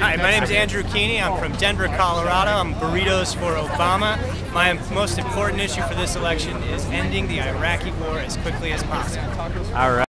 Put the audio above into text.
Hi, my name is Andrew Keeney. I'm from Denver, Colorado. I'm Burritos for Obama. My most important issue for this election is ending the Iraqi war as quickly as possible. All right.